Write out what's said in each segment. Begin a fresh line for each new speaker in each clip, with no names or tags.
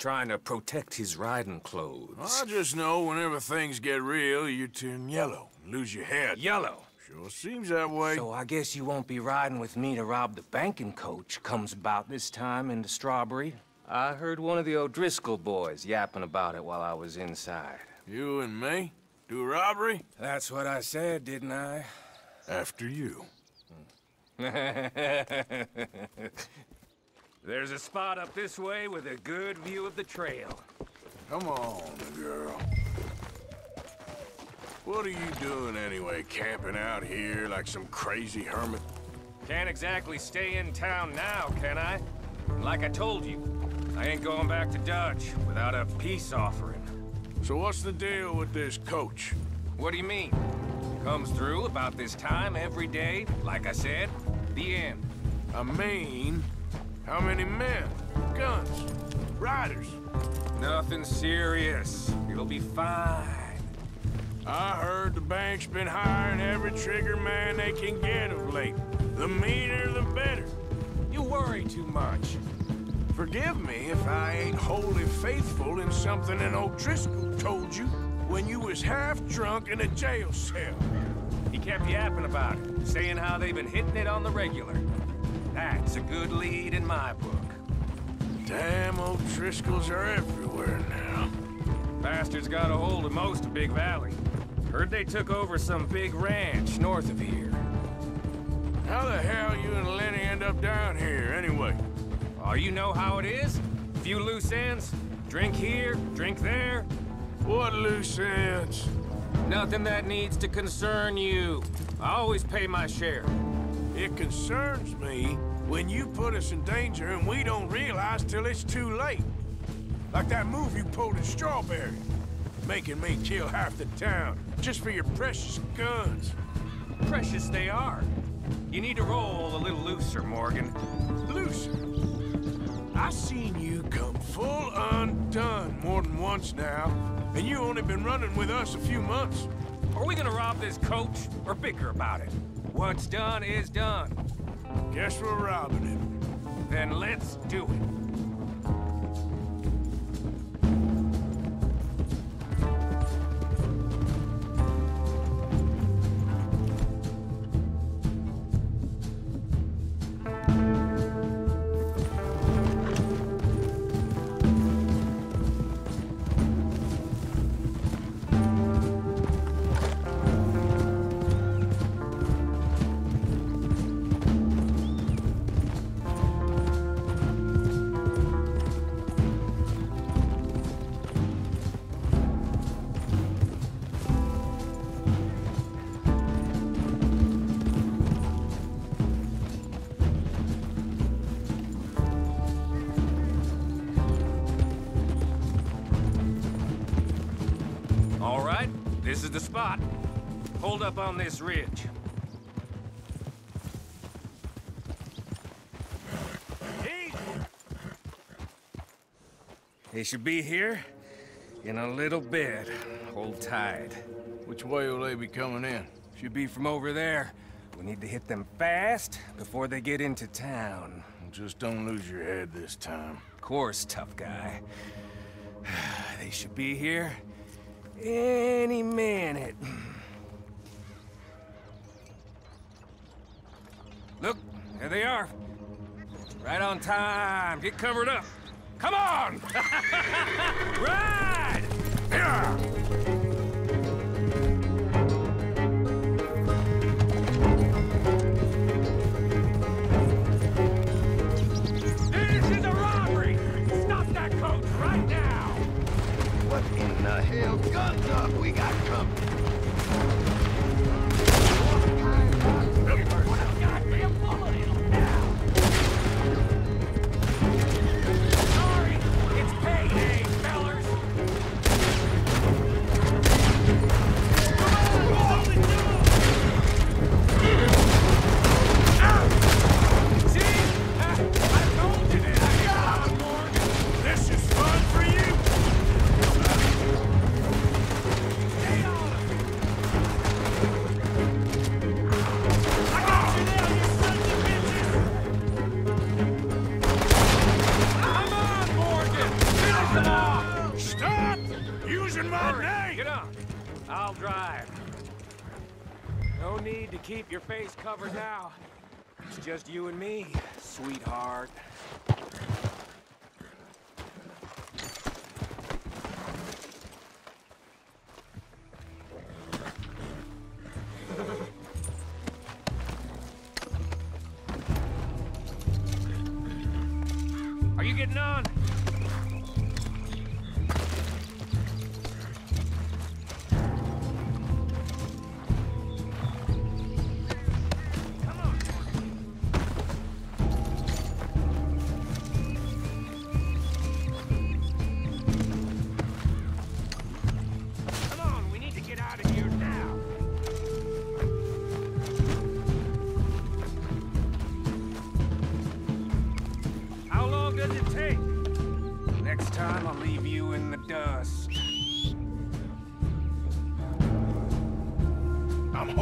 trying to protect his riding clothes.
I just know whenever things get real, you turn yellow, lose your head.
Yellow?
Sure seems that way.
So I guess you won't be riding with me to rob the banking coach comes about this time in the Strawberry. I heard one of the O'Driscoll boys yapping about it while I was inside.
You and me? Do robbery?
That's what I said, didn't I?
After you.
There's a spot up this way with a good view of the trail.
Come on, girl. What are you doing anyway, camping out here like some crazy hermit?
Can't exactly stay in town now, can I? Like I told you, I ain't going back to Dutch without a peace offering.
So what's the deal with this coach?
What do you mean? Comes through about this time every day, like I said. The end.
I mean, how many men? Guns? Riders?
Nothing serious. It'll be fine.
I heard the bank's been hiring every trigger man they can get of late. The meaner, the better.
You worry too much.
Forgive me if I ain't wholly faithful in something an O'Driscoll told you when you was half drunk in a jail cell.
He kept yapping about it, saying how they've been hitting it on the regular. That's a good lead in my book.
Damn O'Driscolls are everywhere now.
Bastards got a hold of most of Big Valley. Heard they took over some big ranch north of here.
How the hell you and Lenny end up down here, anyway?
Oh, you know how it is? Few loose ends. Drink here, drink there.
What loose ends?
Nothing that needs to concern you. I always pay my share.
It concerns me when you put us in danger and we don't realize till it's too late. Like that move you pulled in Strawberry. Making me kill half the town, just for your precious guns.
Precious they are. You need to roll a little looser, Morgan.
Looser? I seen you come full undone more than once now, and you only been running with us a few months.
Are we gonna rob this coach, or bicker about it? What's done is done.
Guess we're robbing it.
Then let's do it. Is the spot. Hold up on this ridge. They should be here in a little bit. Hold tight.
Which way will they be coming in?
Should be from over there. We need to hit them fast before they get into town.
Just don't lose your head this time.
Of course, tough guy. they should be here any minute. Look, there they are. Right on time. Get covered up. Come on! Ride!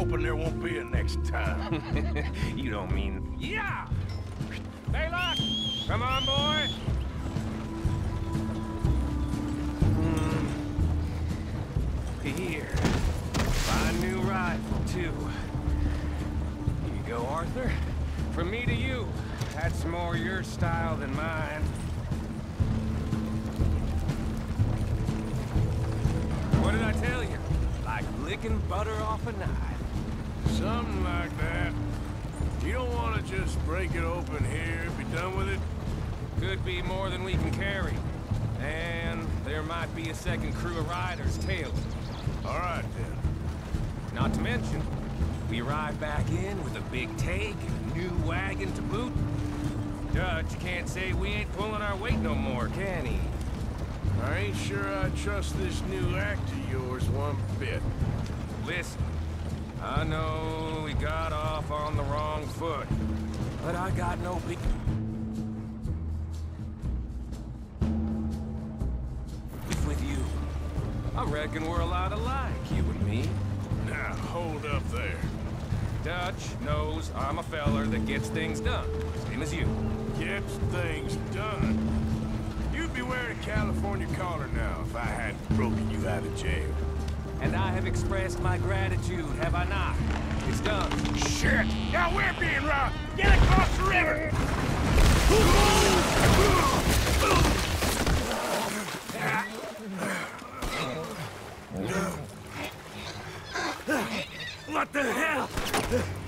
Hoping there won't be a next time.
you don't mean... Yeah! Baylock! Come on, boy! Hmm. Here. Fine new rifle, too. Here you go, Arthur. From me to you. That's more your style than mine. What did I tell you? Like licking butter off a knife.
Something like that. You don't want to just break it open here, be done with it?
Could be more than we can carry. And there might be a second crew of riders tailing.
All right, then.
Not to mention, we arrive back in with a big take and a new wagon to boot. Dutch can't say we ain't pulling our weight no more, can he?
I ain't sure I trust this new act of yours one bit.
Listen, I know we got off on the wrong foot, but I got no big... With you, I reckon we're a lot alike, you and me.
Now, hold up there.
Dutch knows I'm a feller that gets things done, same as you.
Gets things done. You'd be wearing a California collar now if I hadn't broken you out of jail.
And I have expressed my gratitude, have I not? It's done.
Shit! Now we're being robbed! Get across the river!
What the hell?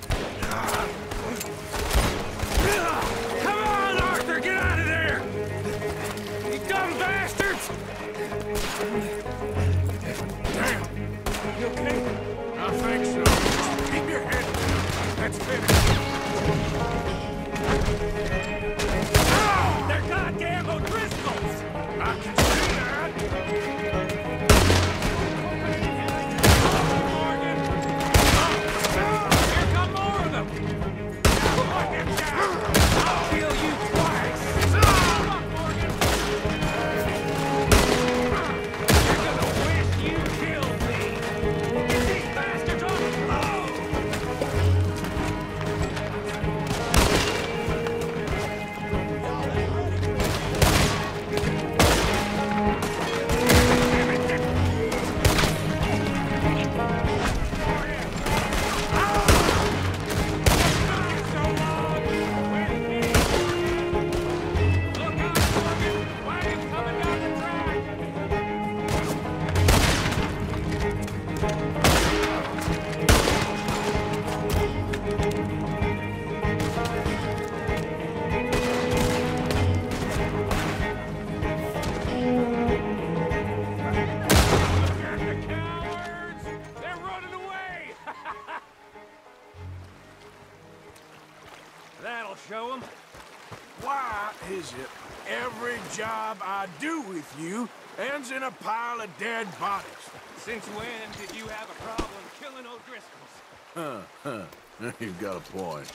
Dead bodies?
Since when did you have a problem killing old O'Driscolls?
Huh, huh. You've got a point.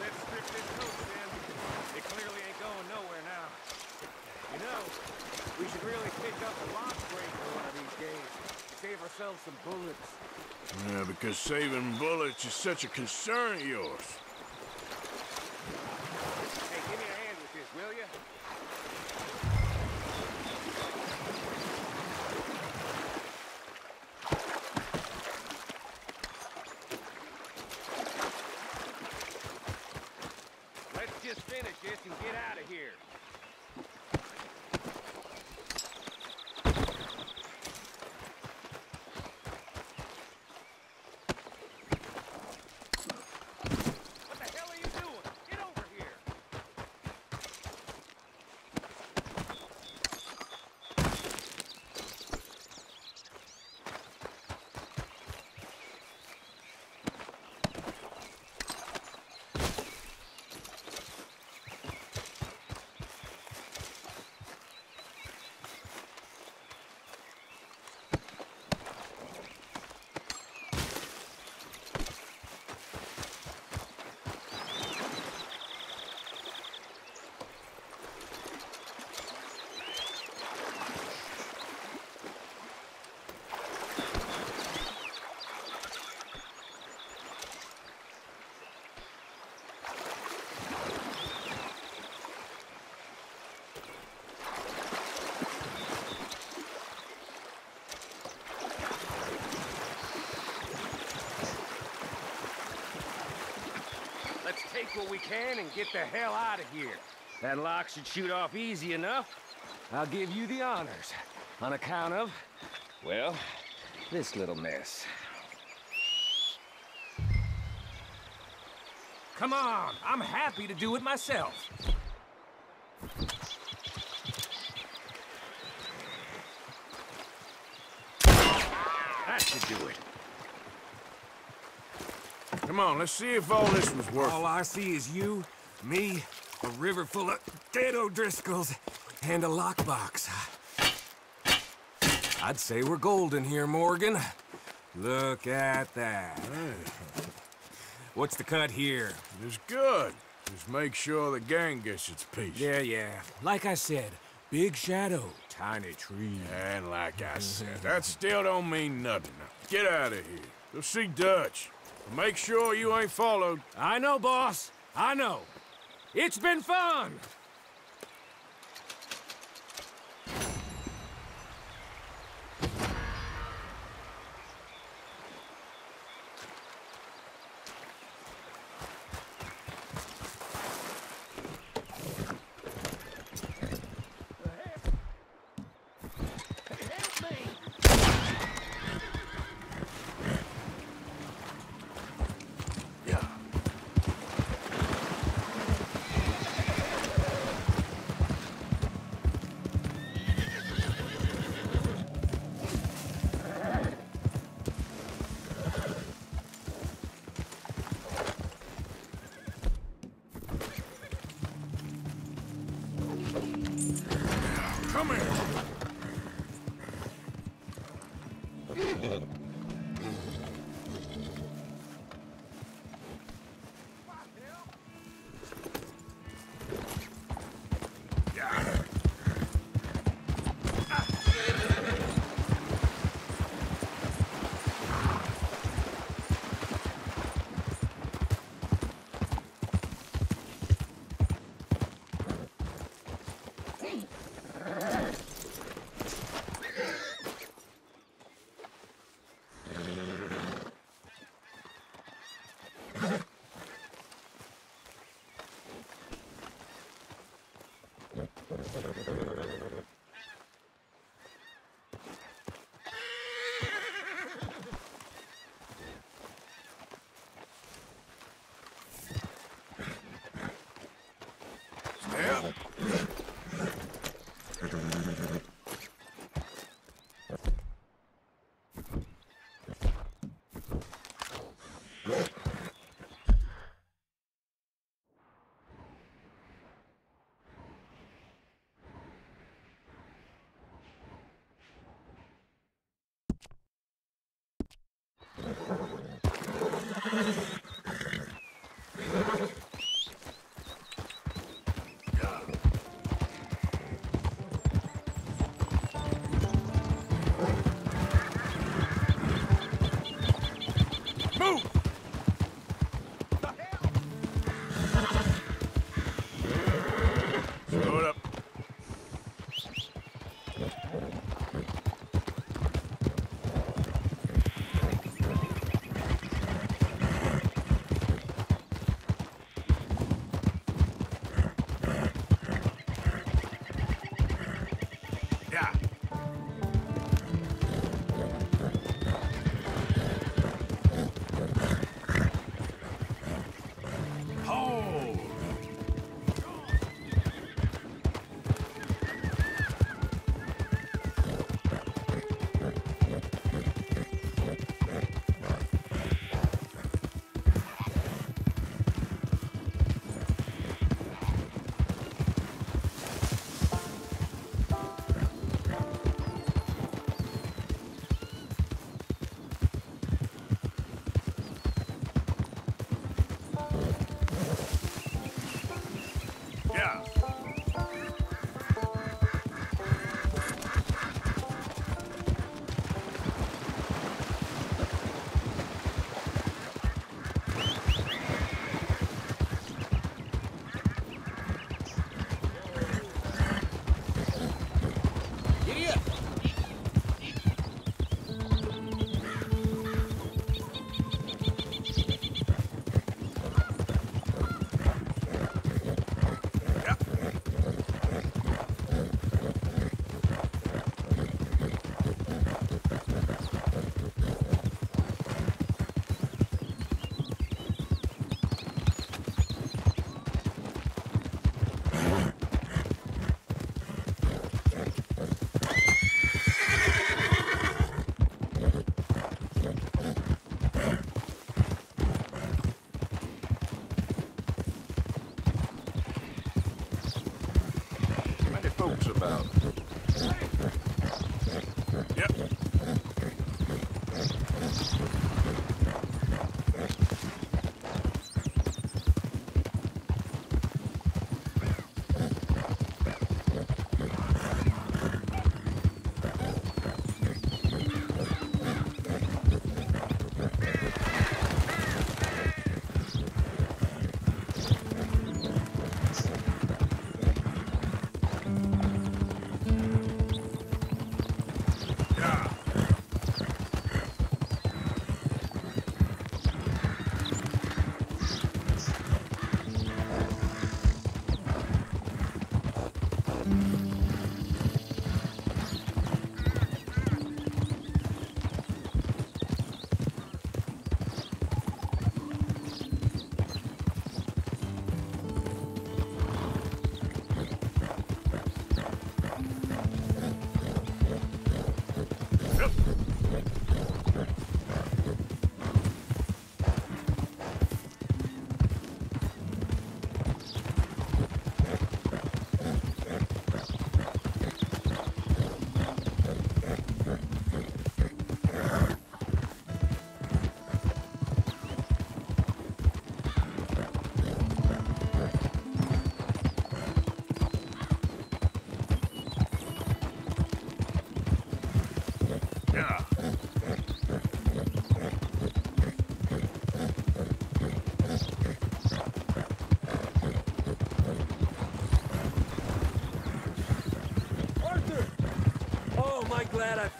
Let's strip this coast in. It clearly ain't going nowhere now. You know, we should really pick up a lock breaker one of these days. Save ourselves some bullets.
Yeah, because saving bullets is such a concern of yours.
Hey, give me a hand with this, will you?
What we can and get the hell out of here. That lock should shoot off easy enough. I'll give you the honors. On account of, well, this little mess. Come on, I'm happy to do it myself. That should do it.
Come on, let's see if all this was worth
All I see is you, me, a river full of dead O'Driscolls, and a lockbox. I'd say we're golden here, Morgan. Look at that. What's the cut here?
It's good. Just make sure the gang gets its piece.
Yeah, yeah. Like I said, big shadow, tiny tree.
And like I said, that still don't mean nothing. Now, get out of here. Go see Dutch. Make sure you ain't followed.
I know, boss. I know. It's been fun.
Yeah. Come here. Step. Move! Slow it up. Yeah.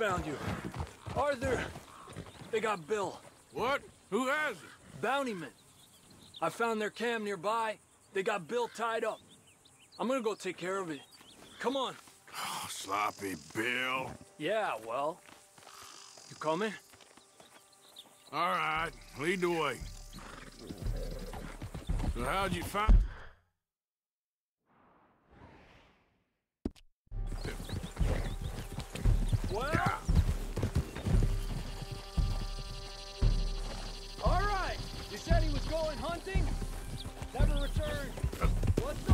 Found you. Arthur, they got Bill,
What? Who has it?
bountyman. I found their cam nearby. They got Bill tied up. I'm gonna go take care of it. Come on.
Oh, sloppy Bill.
Yeah, well. You coming?
All right, lead the way. So how'd you find...
Well. All right. You said he was going hunting. Never returned. What's the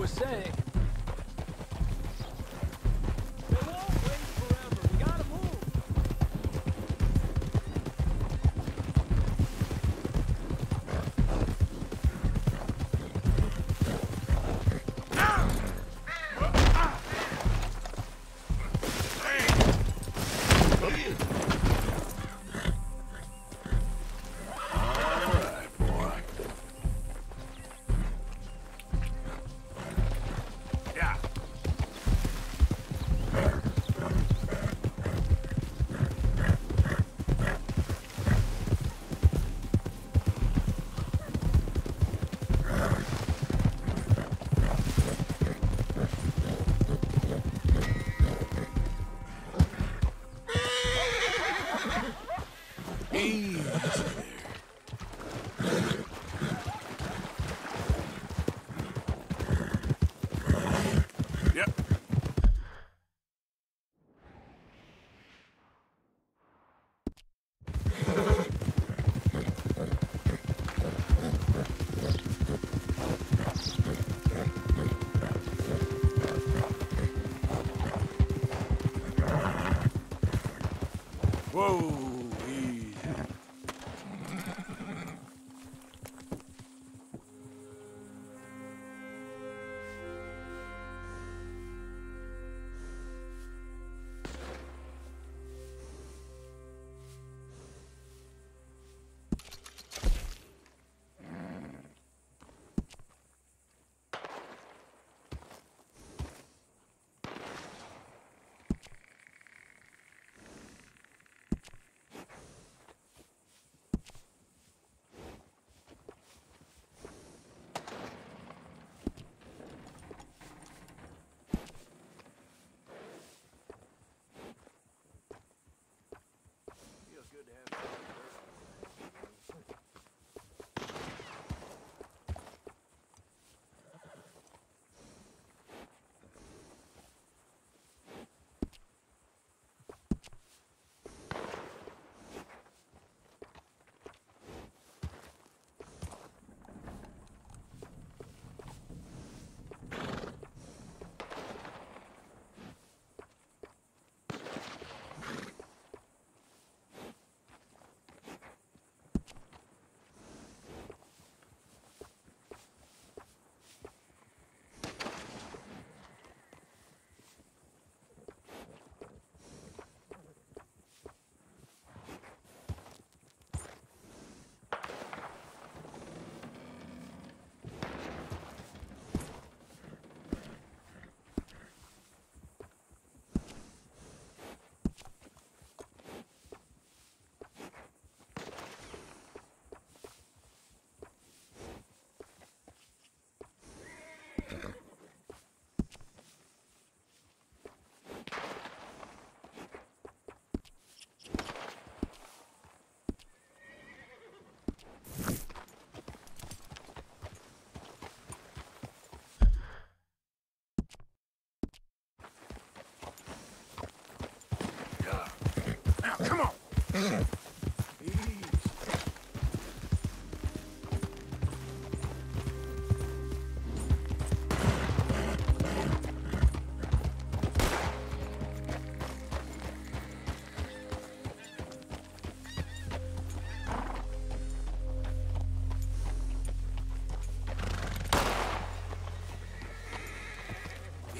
was saying.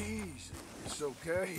Easy. It's okay.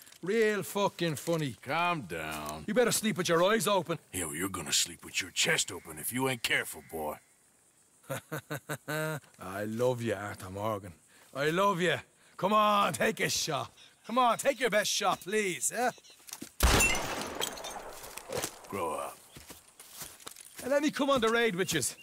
Real fucking funny.
Calm down.
You better sleep with your eyes open.
Yeah, well, you're gonna sleep with your chest open if you ain't careful, boy.
I love you, Arthur Morgan. I love you. Come on, take a shot. Come on, take your best shot, please, eh?
Grow up.
And let me come on the raid with yous.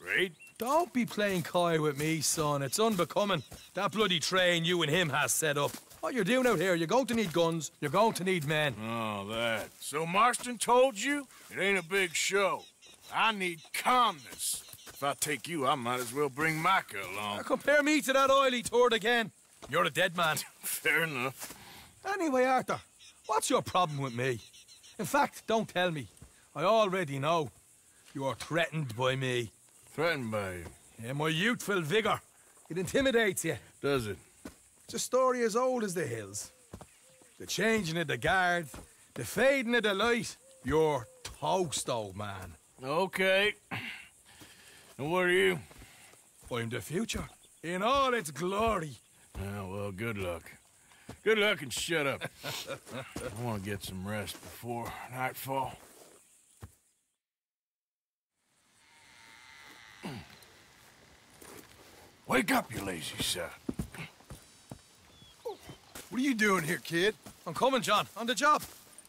Raid?
Don't be playing coy with me, son. It's unbecoming. That bloody train you and him has set up. What you're doing out here, you're going to need guns, you're going to need men.
Oh, that. So Marston told you? It ain't a big show. I need calmness. If I take you, I might as well bring Micah
Now
along.
compare me to that oily turd again. You're a dead man.
Fair enough.
Anyway, Arthur, what's your problem with me? In fact, don't tell me. I already know. You're threatened by me.
Threatened by you.
Yeah, my youthful vigor. It intimidates you.
Does it?
It's a story as old as the hills. The changing of the guard, the fading of the light. You're toast, old man.
Okay. And what are you?
I'm the future. In all its glory.
Oh, well, good luck. Good luck and shut up. I want to get some rest before nightfall. Wake up, you lazy son.
What are you doing here, kid?
I'm coming, John. On the job.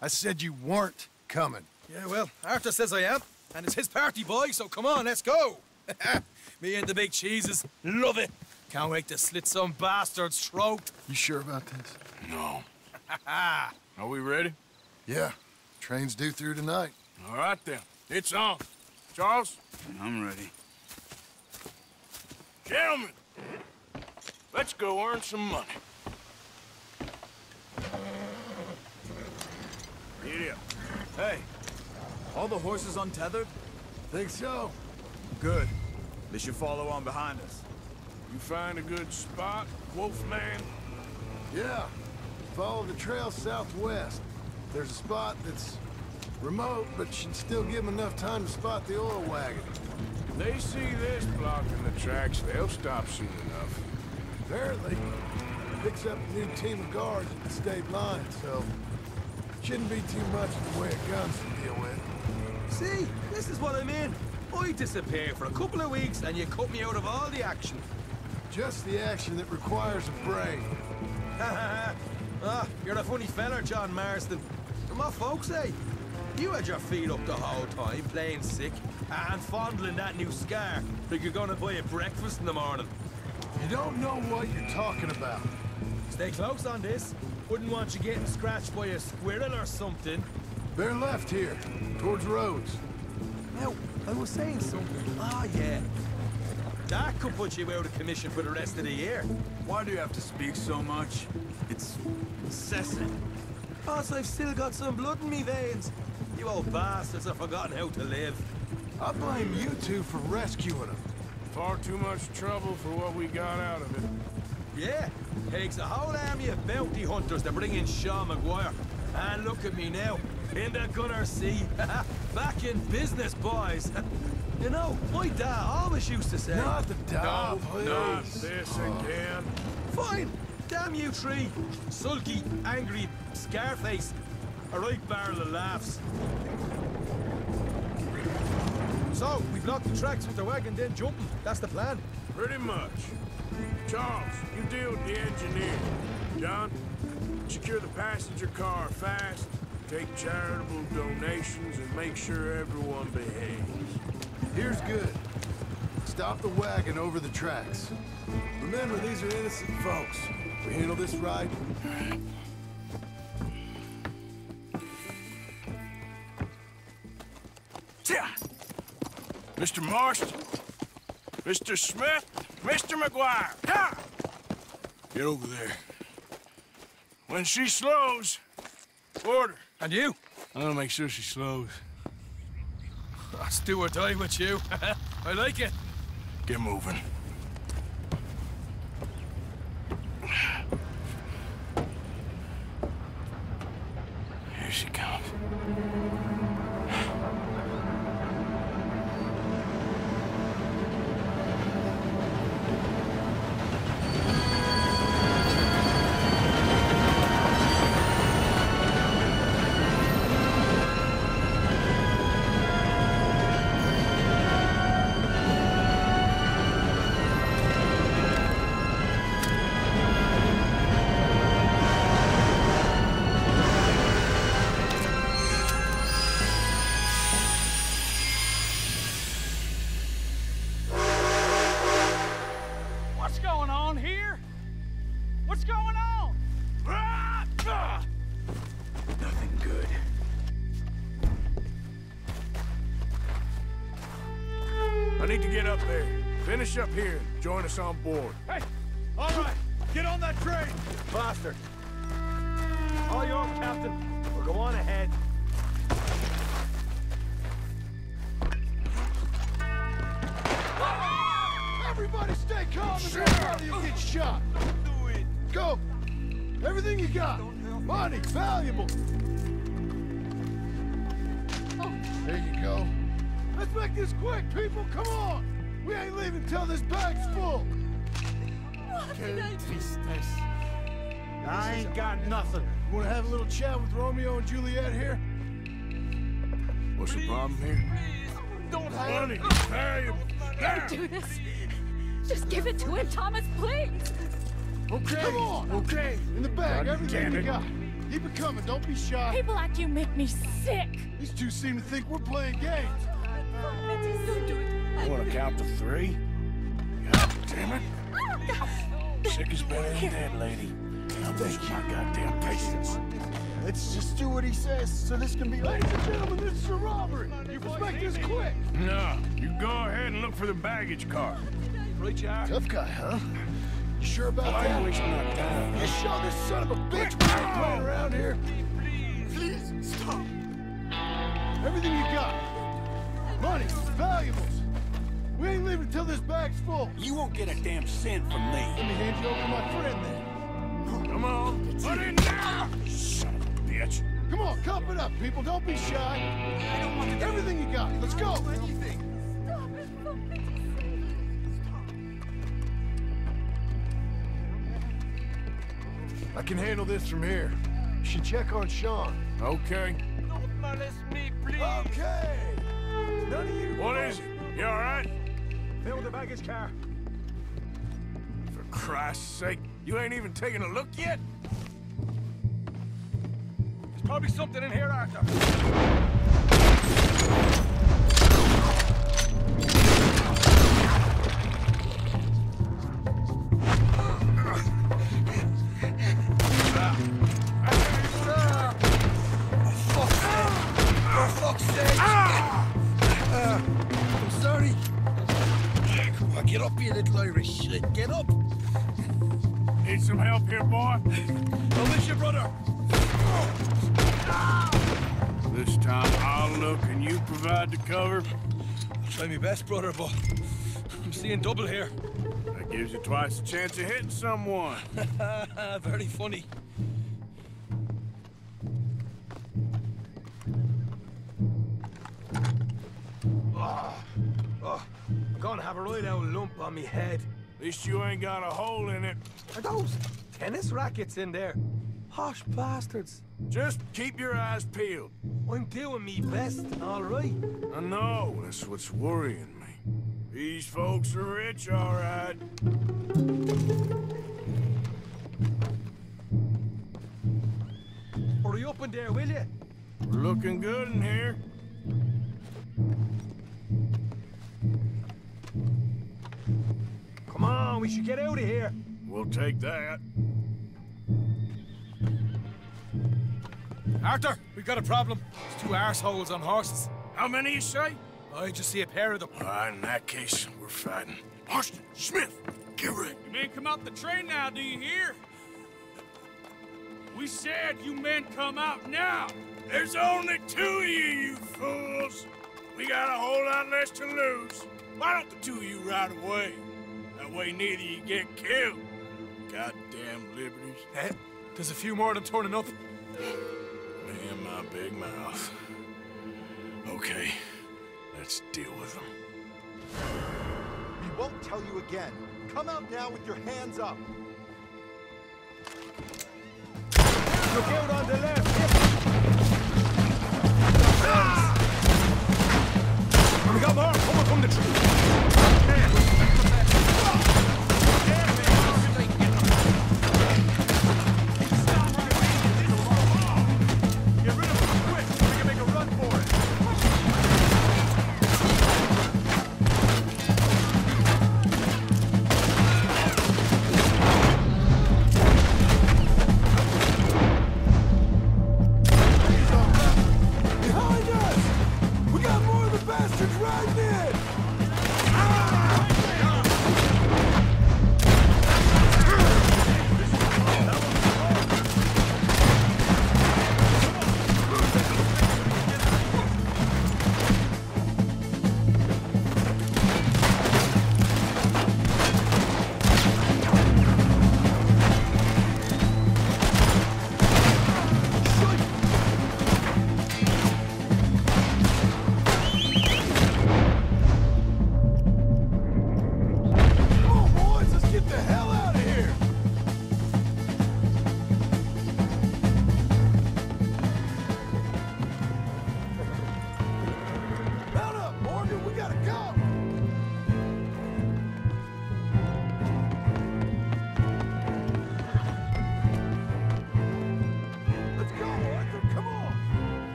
I said you weren't coming.
Yeah, well, Arthur says I am. And it's his party, boy, so come on, let's go. Me and the big cheeses. Love it. Can't wait to slit some bastard's throat.
You sure about this?
No. Are we ready?
Yeah. Train's due through tonight.
All right, then. It's on. Charles?
I'm ready.
Gentlemen, let's go earn some money. Up.
Hey, all the horses untethered?
Think so?
Good. They should follow on behind us.
You find a good spot, Wolfman?
Yeah. Follow the trail southwest. There's a spot that's remote, but should still give them enough time to spot the oil wagon.
They see this blocking the tracks, they'll stop soon enough.
Apparently, picks up a new team of guards at the state line, so shouldn't be too much in the way of guns to deal with.
See, this is what I mean. I disappear for a couple of weeks and you cut me out of all the action.
Just the action that requires a brain.
ah, you're a funny feller, John Marston. And what folks say? You had your feet up the whole time, playing sick, and fondling that new scar like you're gonna buy a breakfast in the morning.
You don't know what you're talking about.
Stay close on this. Wouldn't want you getting scratched by a squirrel or something.
They're left here, towards Rhodes.
Now, I was saying something. Ah, yeah. That could put you out of commission for the rest of the year.
Why do you have to speak so much? It's incessant.
Boss, I've still got some blood in me veins. You old bastards have forgotten how to live.
I blame you two for rescuing them.
Far too much trouble for what we got out of it.
Yeah, takes a whole army of bounty hunters to bring in Sean MacGuire. And look at me now, in the gunner sea. Back in business, boys. you know, my dad always used to say...
Not the dog,
Not
please.
this oh. again.
Fine, damn you three. Sulky, angry, Scarface. A right barrel of laughs. So, we block the tracks with the wagon, then jumping. That's the plan.
Pretty much. Charles, you deal with the engineer. John, secure the passenger car fast, take charitable donations, and make sure everyone behaves.
Here's good. Stop the wagon over the tracks. Remember, these are innocent folks. We handle this right.
Mr. Marston, Mr. Smith, Mr. MacGuire, ha! Get over there. When she slows, order.
And you?
I'm gonna make sure she slows.
Let's do or die with you. I like it.
Get moving. I need to get up there. Finish up here. Join us on board.
Hey! All right, get on that train!
Bastard. All yours, Captain. We'll go on ahead.
Everybody stay calm and don't you get shot.
Do it!
Go! Everything you got. Money, valuable. There you go. Let's make this quick, people. Come on. We ain't leaving till this bag's full.
I ain't got nothing.
You wanna have a little chat with Romeo and Juliet here?
What's the problem here?
Don't
Money, valuable. Now.
do this. Just give it to him, Thomas, please.
Okay. Come on. Okay. In the bag,
God
everything
damn
you got. Keep it coming. Don't be shy.
People like you make me sick.
These two seem to think we're playing games.
You wanna count to three? God damn it. Sick as better than dead, lady. Now lose my goddamn patience.
Let's just do what he says so this can be... Ladies and gentlemen, this is a robbery. You respect this quick.
No, you go ahead and look for the baggage car.
You are.
Tough guy, huh? You sure about that?
Language not down.
You show this son of a bitch ain't playing around here. Please, stop. Everything you got. Money, valuables. We ain't leaving till this bag's full.
You won't get a damn cent from me.
Let me hand you over to my friend then.
Come on, put it now! Son of a bitch.
Come on, cup it up, people. Don't be shy.
I don't want to
Everything you got. Let's go.
anything.
I can handle this from here. You should check on Sean.
Okay.
Don't molest me, please.
Okay. None of you.
What is it? You all right?
Fill the baggage car.
For Christ's sake, you ain't even taking a look yet?
There's probably something in here, Arthur.
Up, you little Irish shit. Get up.
Need some help here, boy?
I'll miss your brother.
This time I'll look and you provide the cover.
I'll try my best, brother, but I'm seeing double here.
That gives you twice the chance of hitting someone.
Very funny.
Gonna have a right old lump on me head.
At least you ain't got a hole in it.
Are those tennis rackets in there? Posh bastards.
Just keep your eyes peeled.
I'm doing me best, all right.
I know, that's what's worrying me. These folks are rich, all right.
Hurry up in there, will you?
We're looking good in here.
Come on, we should get out of here.
We'll take that.
Arthur, we've got a problem. There's two arseholes on horses.
How many you say?
I just see a pair of them.
All right, in that case, we're fighting. Marston, Smith, get ready.
You men come out the train now, do you hear? We said you men come out now.
There's only two of you, you fools. We got a whole lot less to lose. Why don't the two of you ride away? That way neither you get killed. Goddamn liberties.
Eh? There's a few more of them turning up.
Me and my big mouth. Okay, let's deal with them.
We won't tell you again. Come out now with your hands up.
Look out on the left.
We got more coming from the tree.